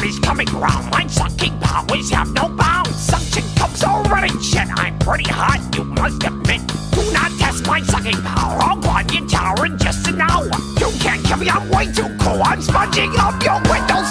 enemies coming round. My sucking powers have no bounds. Suction comes already. shit. I'm pretty hot, you must admit. Do not test my sucking power. I'll on your tower in just an hour. You can't kill me, I'm way too cool. I'm sponging up your windows.